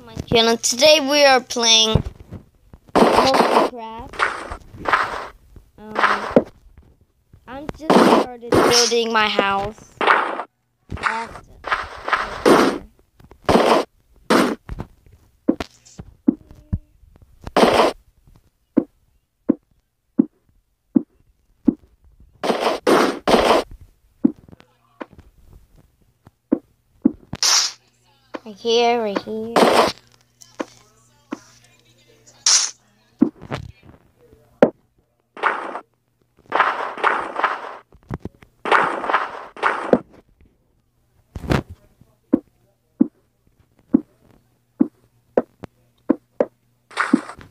to my channel. Today we are playing Minecraft. Um, I'm just started building my house. After. Right here, right here.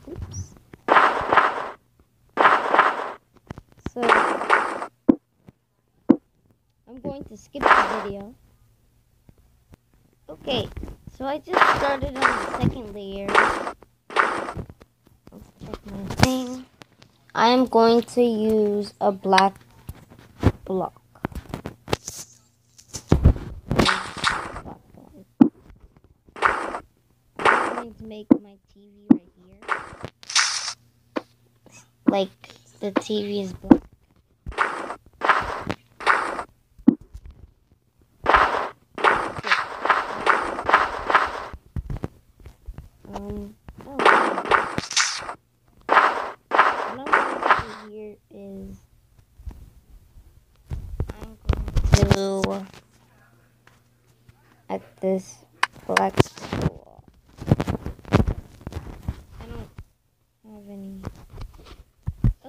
Oops. So, I'm going to skip the video. Okay, so I just started on the second layer. Let's check my thing. I am going to use a black block. I'm going to make my TV right here. Like the TV is black. Um, oh. Here is I'm going to at this black block. I don't have any.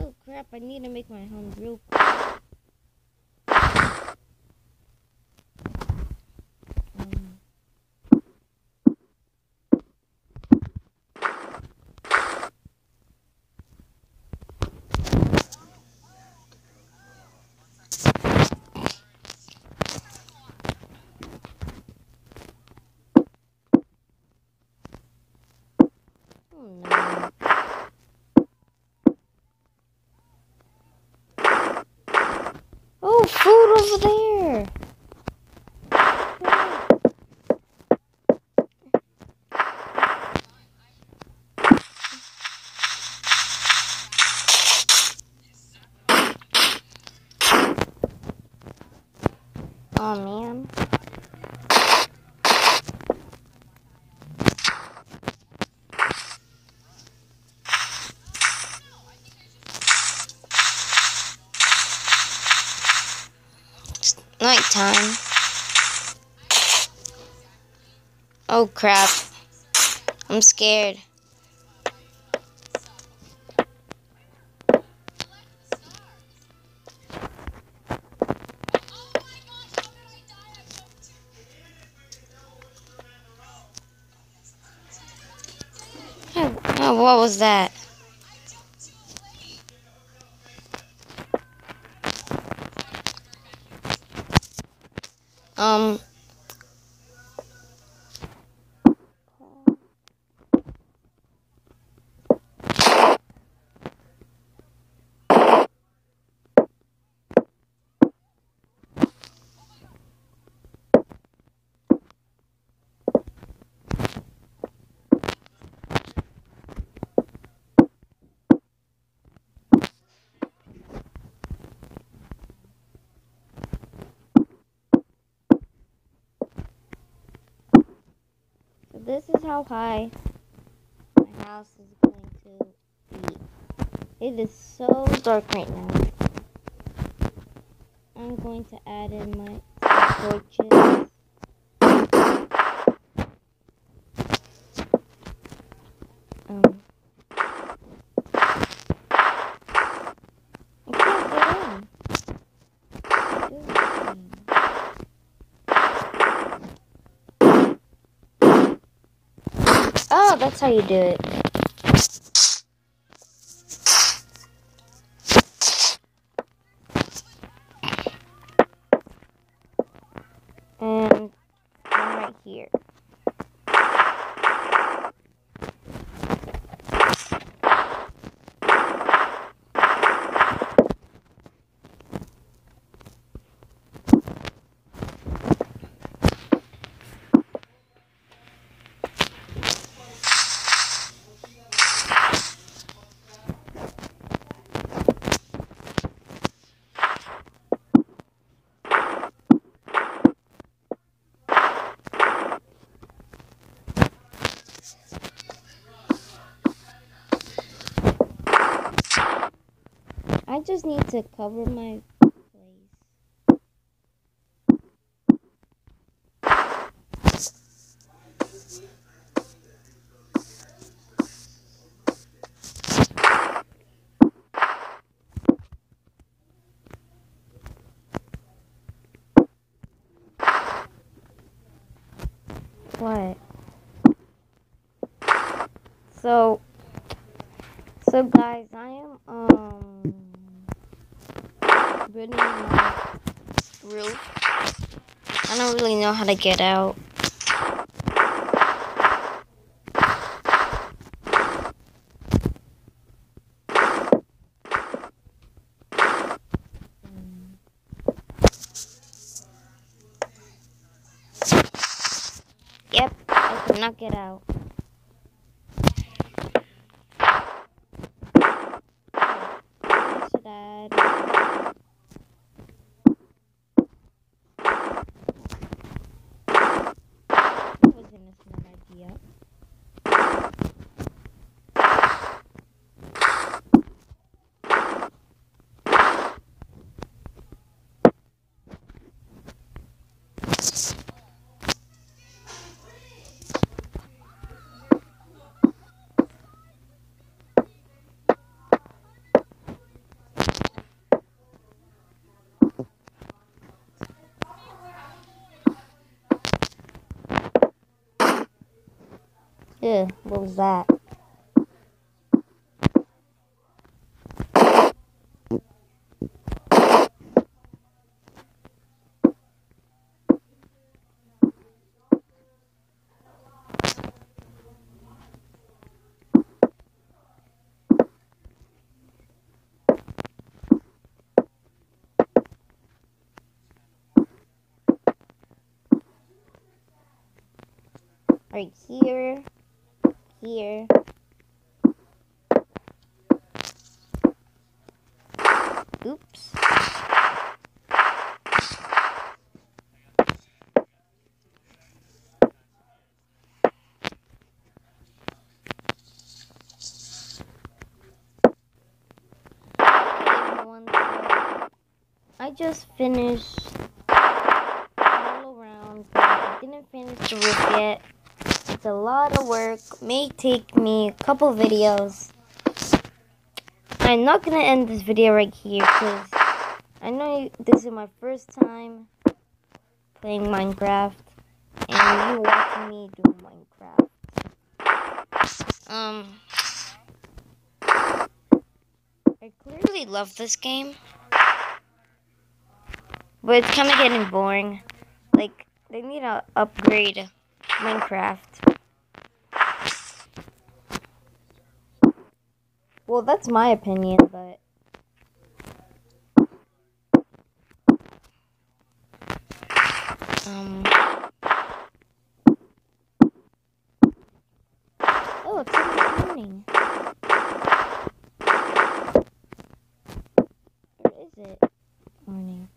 Oh crap! I need to make my home real quick. Um, Oh no. Oh, food over there. Oh man. Nighttime. Oh crap. I'm scared. Oh, what was that? Um. This is how high my house is going to be. It is so dark right now. I'm going to add in my torches. Um, I can't get in. Oh, that's how you do it. And one right here. I just need to cover my place. What? So, so guys, I am um my roof. I don't really know how to get out. Yep, I cannot get out. Should add- That wasn't a smart idea. Ew, what was that? Right here, here. Oops. I just finished all around, but I didn't finish the roof yet. It's a lot of work. May take me a couple videos. I'm not gonna end this video right here because I know this is my first time playing Minecraft, and you watching me do Minecraft. Um, I clearly love this game, but it's kind of getting boring. Like they need to upgrade Minecraft. Well, that's my opinion, but um. Oh, it's morning. Where is it? Morning.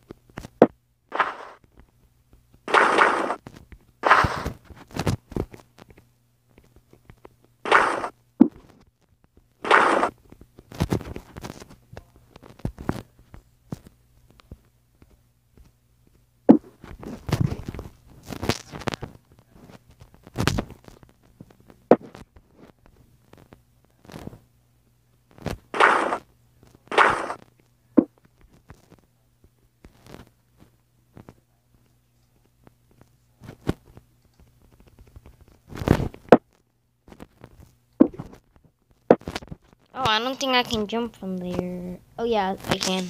Oh, I don't think I can jump from there. Oh yeah, I can.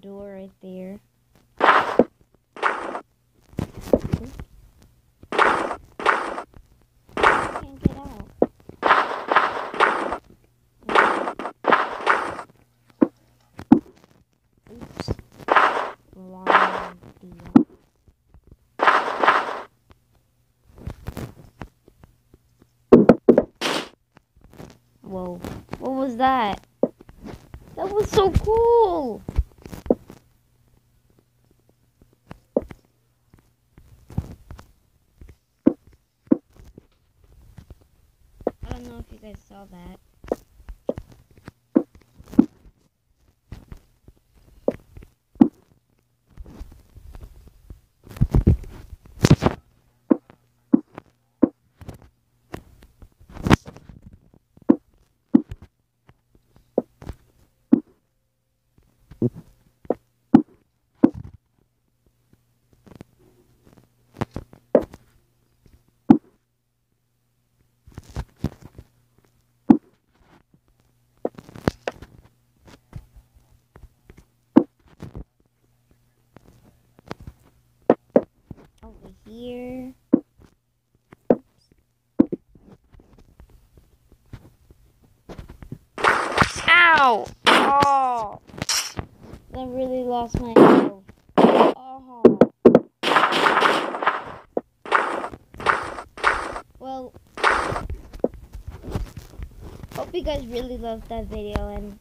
Door right there. Can't get out. Oops. Whoa. What was that? That was so cool! I don't know if you guys saw that. Over here. Ow! Oh! I really lost my. Oh. Well, hope you guys really loved that video and